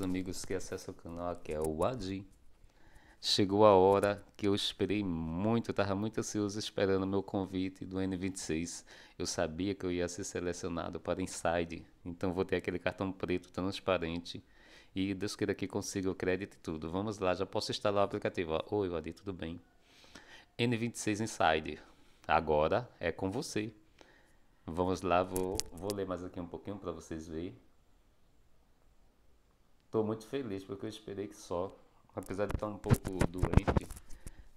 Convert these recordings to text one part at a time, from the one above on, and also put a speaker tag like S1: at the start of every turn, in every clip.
S1: amigos que acessam o canal, aqui é o Adi. Chegou a hora que eu esperei muito, estava muito ansioso esperando meu convite do N26. Eu sabia que eu ia ser selecionado para Inside, então vou ter aquele cartão preto transparente e Deus queira que consiga o crédito e tudo. Vamos lá, já posso instalar o aplicativo. Oi, Adi, tudo bem? N26 Inside, agora é com você. Vamos lá, vou, vou ler mais aqui um pouquinho para vocês verem. Estou muito feliz porque eu esperei que só, apesar de estar um pouco doente,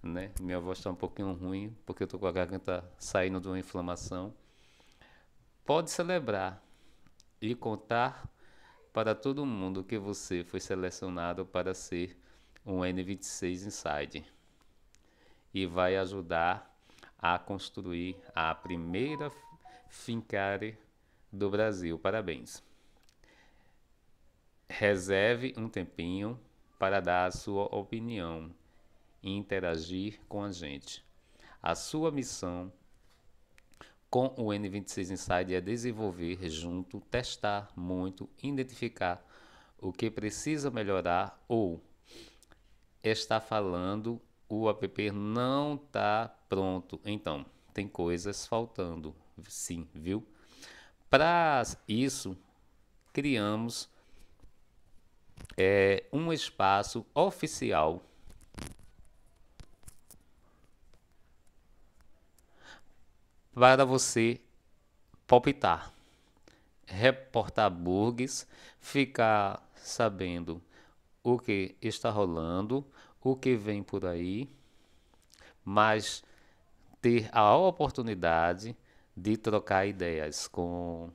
S1: né? Minha voz está um pouquinho ruim porque eu estou com a garganta saindo de uma inflamação. Pode celebrar e contar para todo mundo que você foi selecionado para ser um N26 Inside e vai ajudar a construir a primeira Fincare do Brasil. Parabéns. Reserve um tempinho para dar a sua opinião e interagir com a gente. A sua missão com o N26 Inside é desenvolver junto, testar muito, identificar o que precisa melhorar ou está falando o app não está pronto. Então, tem coisas faltando, sim, viu? Para isso, criamos é, um espaço oficial para você palpitar, reportar bugs, ficar sabendo o que está rolando, o que vem por aí, mas ter a oportunidade de trocar ideias com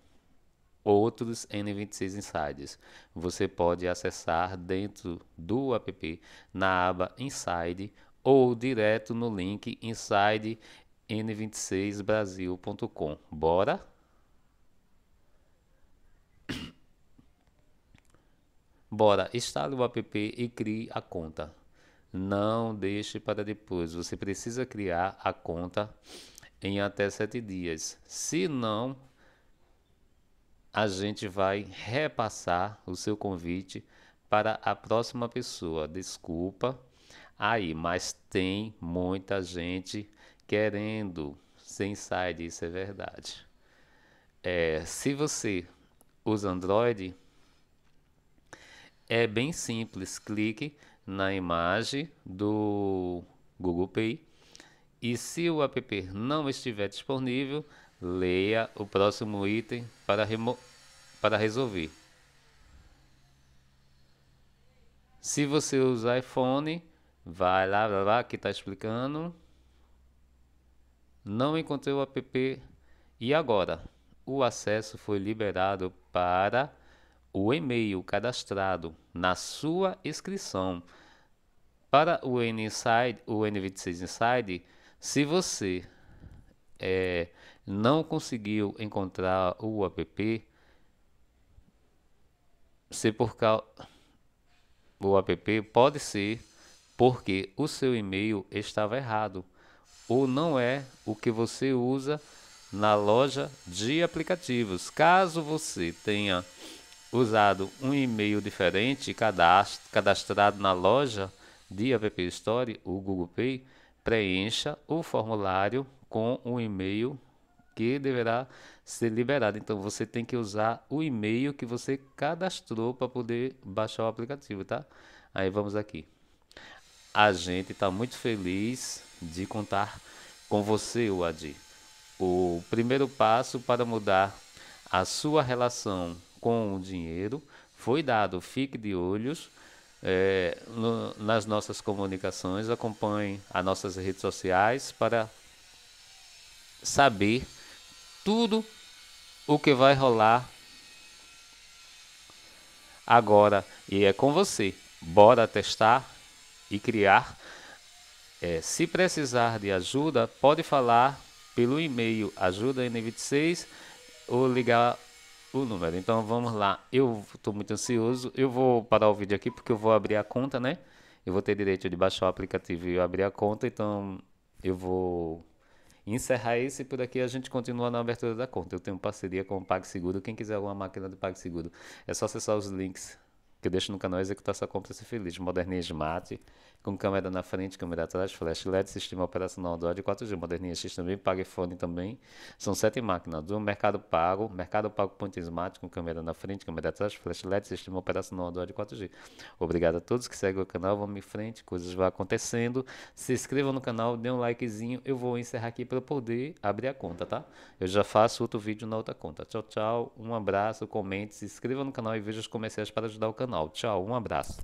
S1: outros N26 Insiders. Você pode acessar dentro do app na aba Inside ou direto no link insidern26brasil.com. Bora? Bora, instale o app e crie a conta. Não deixe para depois. Você precisa criar a conta em até sete dias. Se não, a gente vai repassar o seu convite para a próxima pessoa. Desculpa aí, mas tem muita gente querendo sem site, isso é verdade. É, se você usa Android, é bem simples. Clique na imagem do Google Pay e se o app não estiver disponível, Leia o próximo item para, para resolver. Se você usa iPhone, vai lá, vai lá, que está explicando. Não encontrei o app e agora? O acesso foi liberado para o e-mail cadastrado na sua inscrição. Para o Inside, o N26 Inside, se você é, não conseguiu encontrar o app, se por causa o app pode ser porque o seu e-mail estava errado ou não é o que você usa na loja de aplicativos. Caso você tenha usado um e-mail diferente cadastrado na loja de App Store, o Google Pay, preencha o formulário com o e-mail que deverá ser liberado. Então você tem que usar o e-mail que você cadastrou para poder baixar o aplicativo, tá? Aí vamos aqui. A gente está muito feliz de contar com você, Wadi. O primeiro passo para mudar a sua relação com o dinheiro foi dado. Fique de olhos é, no, nas nossas comunicações, acompanhe as nossas redes sociais para saber tudo o que vai rolar agora e é com você. Bora testar e criar. É, se precisar de ajuda, pode falar pelo e-mail ajuda-n26 ou ligar o número. Então vamos lá. Eu estou muito ansioso. Eu vou parar o vídeo aqui porque eu vou abrir a conta, né? Eu vou ter direito de baixar o aplicativo e abrir a conta. Então eu vou encerrar esse e por aqui a gente continua na abertura da conta. Eu tenho parceria com o PagSeguro. Quem quiser alguma máquina do PagSeguro, é só acessar os links que deixa no canal executar sua compra se feliz. Moderninha Smart, com câmera na frente, câmera atrás, flash LED, sistema operacional Android 4G. Moderninha X também, paga fone também. São sete máquinas do Mercado Pago, Mercado Pago Ponto Smart, com câmera na frente, câmera atrás, flash LED, sistema operacional Android 4G. Obrigado a todos que seguem o canal, vamos em frente, coisas vão acontecendo. Se inscrevam no canal, dê um likezinho. Eu vou encerrar aqui para poder abrir a conta, tá? Eu já faço outro vídeo na outra conta. Tchau, tchau, um abraço, comente, se inscreva no canal e veja os comerciais para ajudar o canal. Tchau, um abraço.